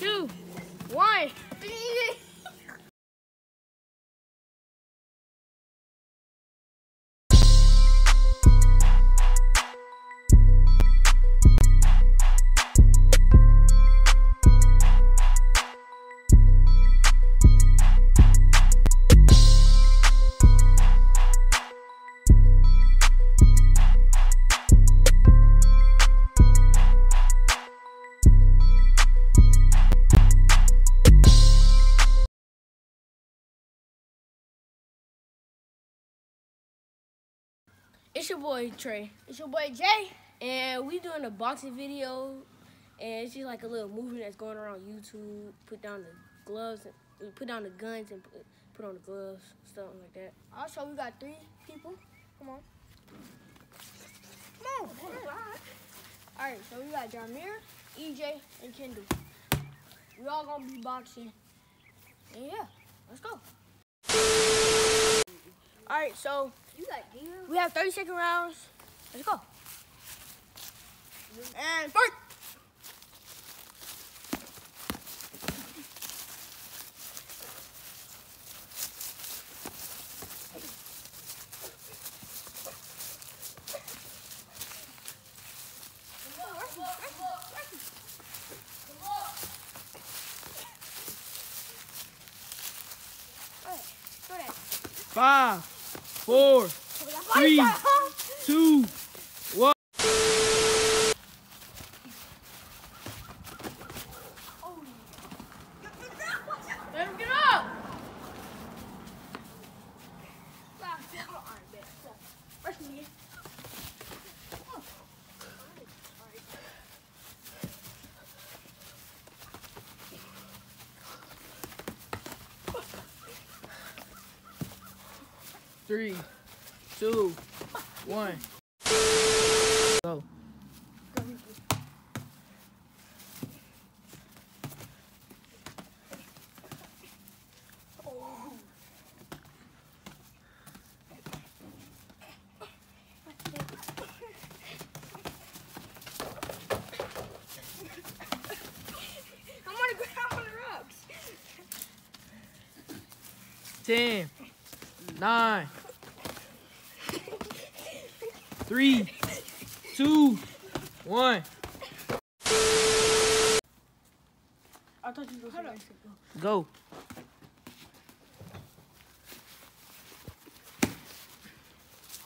two, one. It's your boy Trey, It's your boy Jay. and we doing a boxing video, and it's just like a little movie that's going around YouTube. Put down the gloves, and uh, put down the guns, and put, put on the gloves, stuff like that. Also, we got three people. Come on. Come on. All right, so we got Jamir, EJ, and Kendall. We all gonna be boxing. And yeah, let's go. All right, so You got deal? we have 30 second rounds. Let's go. And fight. Five, four, three, two, one. Let him get up! Three, two, one. Go. I'm on the ground on the rocks. Ten, nine, three, two, one. I thought you were going to Go.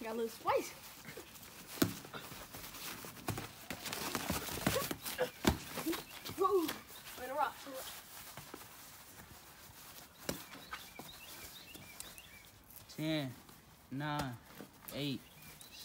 Got a little spice. Woo. On the rocks. Ten, nine, eight,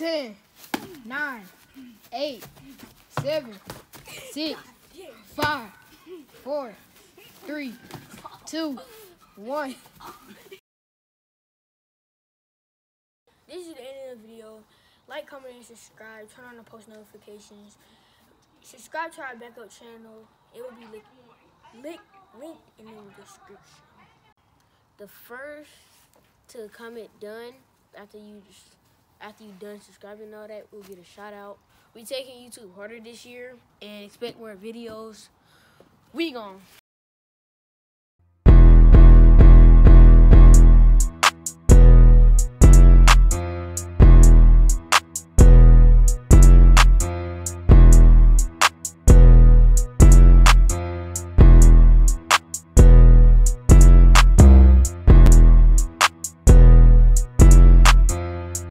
10, 9, 8, 7, 6, 5, 4, 3, 2, 1. This is the end of the video. Like, comment, and subscribe. Turn on the post notifications. Subscribe to our backup channel. It will be linked link, link in the description. The first to comment done after you after you done subscribing and all that, we'll get a shout out. We taking YouTube harder this year and expect more videos. We gone.